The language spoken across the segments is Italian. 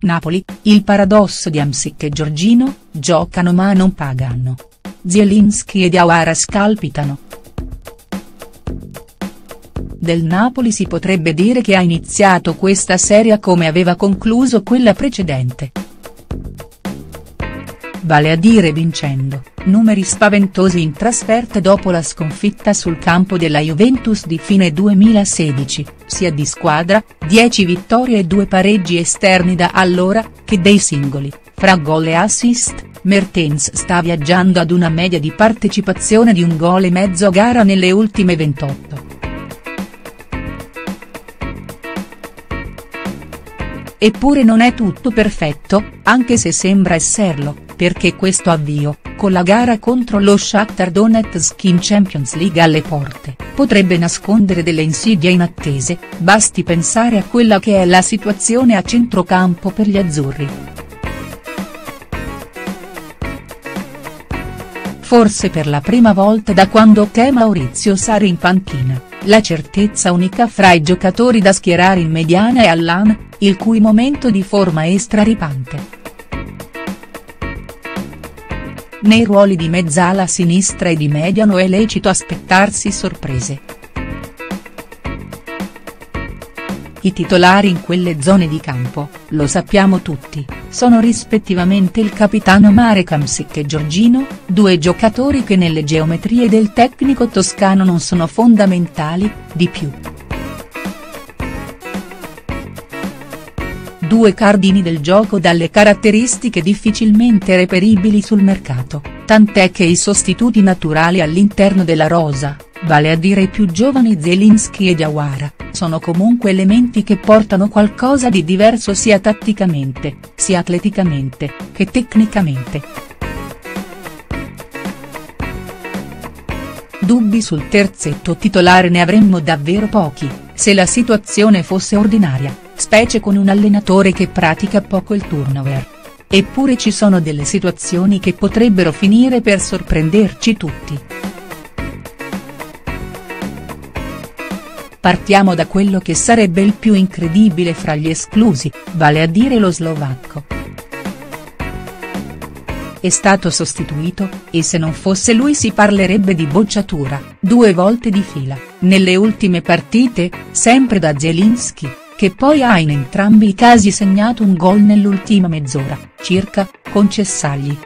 Napoli, il paradosso di Amsic e Giorgino, giocano ma non pagano. Zielinski e Diawara scalpitano. Del Napoli si potrebbe dire che ha iniziato questa serie come aveva concluso quella precedente. Vale a dire vincendo, numeri spaventosi in trasferta dopo la sconfitta sul campo della Juventus di fine 2016, sia di squadra, 10 vittorie e 2 pareggi esterni da allora, che dei singoli, fra gol e assist, Mertens sta viaggiando ad una media di partecipazione di un gol e mezzo a gara nelle ultime 28. Eppure non è tutto perfetto, anche se sembra esserlo, perché questo avvio, con la gara contro lo Shakhtar Donetsk in Champions League alle porte, potrebbe nascondere delle insidie inattese, basti pensare a quella che è la situazione a centrocampo per gli azzurri. Forse per la prima volta da quando c'è Maurizio Sarri in panchina, la certezza unica fra i giocatori da schierare in mediana è Allan, il cui momento di forma è straripante. Nei ruoli di mezzala sinistra e di mediano è lecito aspettarsi sorprese. I titolari in quelle zone di campo, lo sappiamo tutti, sono rispettivamente il capitano Marek Hamsik e Giorgino, due giocatori che nelle geometrie del tecnico toscano non sono fondamentali, di più. Due cardini del gioco dalle caratteristiche difficilmente reperibili sul mercato, tant'è che i sostituti naturali all'interno della rosa, vale a dire i più giovani Zelinski e Diawara, sono comunque elementi che portano qualcosa di diverso sia tatticamente, sia atleticamente, che tecnicamente. Dubbi sul terzetto titolare ne avremmo davvero pochi, se la situazione fosse ordinaria specie con un allenatore che pratica poco il turnover. Eppure ci sono delle situazioni che potrebbero finire per sorprenderci tutti. Partiamo da quello che sarebbe il più incredibile fra gli esclusi, vale a dire lo slovacco. È stato sostituito, e se non fosse lui si parlerebbe di bocciatura, due volte di fila, nelle ultime partite, sempre da Zelinski che poi ha in entrambi i casi segnato un gol nell'ultima mezz'ora, circa, con Cessagli.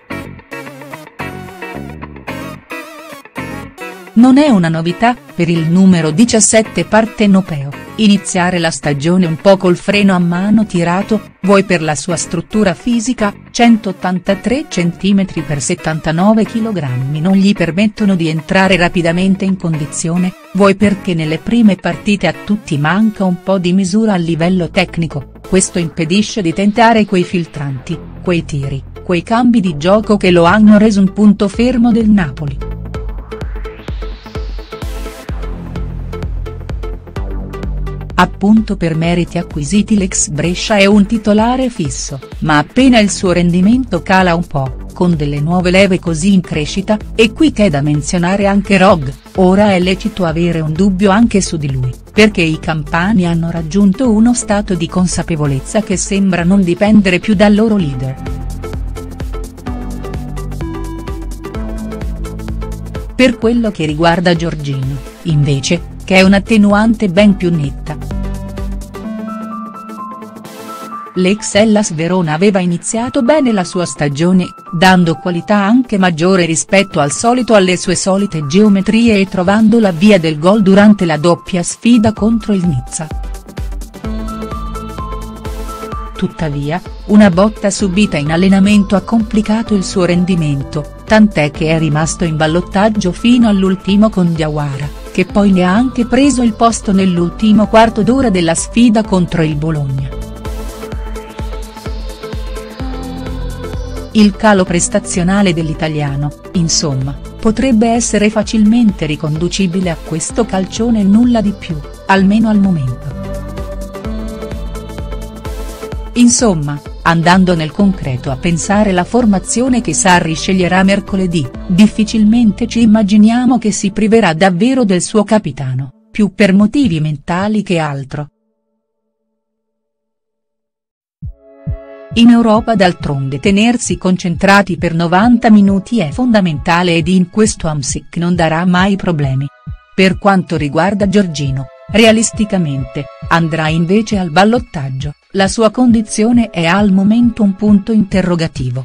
Non è una novità, per il numero 17 partenopeo, iniziare la stagione un po' col freno a mano tirato, vuoi per la sua struttura fisica, 183 cm x 79 kg non gli permettono di entrare rapidamente in condizione, vuoi perché nelle prime partite a tutti manca un po' di misura a livello tecnico, questo impedisce di tentare quei filtranti, quei tiri, quei cambi di gioco che lo hanno reso un punto fermo del Napoli. Appunto per meriti acquisiti l'ex Brescia è un titolare fisso, ma appena il suo rendimento cala un po', con delle nuove leve così in crescita, e qui c'è da menzionare anche Rog, ora è lecito avere un dubbio anche su di lui, perché i campani hanno raggiunto uno stato di consapevolezza che sembra non dipendere più dal loro leader. Per quello che riguarda Giorgino, invece, che è un'attenuante ben più netta. L'ex Hellas Verona aveva iniziato bene la sua stagione, dando qualità anche maggiore rispetto al solito alle sue solite geometrie e trovando la via del gol durante la doppia sfida contro il Nizza. Tuttavia, una botta subita in allenamento ha complicato il suo rendimento, tant'è che è rimasto in ballottaggio fino all'ultimo con Diawara, che poi ne ha anche preso il posto nell'ultimo quarto d'ora della sfida contro il Bologna. Il calo prestazionale dell'italiano, insomma, potrebbe essere facilmente riconducibile a questo calcione e nulla di più, almeno al momento. Insomma, andando nel concreto a pensare la formazione che Sarri sceglierà mercoledì, difficilmente ci immaginiamo che si priverà davvero del suo capitano, più per motivi mentali che altro. in Europa d'altronde tenersi concentrati per 90 minuti è fondamentale ed in questo Amsic non darà mai problemi. Per quanto riguarda Giorgino, realisticamente, andrà invece al ballottaggio, la sua condizione è al momento un punto interrogativo.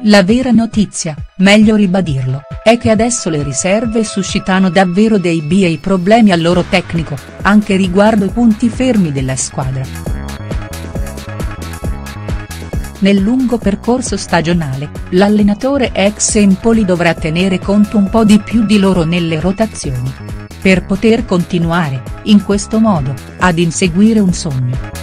La vera notizia, meglio ribadirlo, è che adesso le riserve suscitano davvero dei bei problemi al loro tecnico, anche riguardo i punti fermi della squadra. Nel lungo percorso stagionale, l'allenatore ex Empoli dovrà tenere conto un po' di più di loro nelle rotazioni. Per poter continuare, in questo modo, ad inseguire un sogno.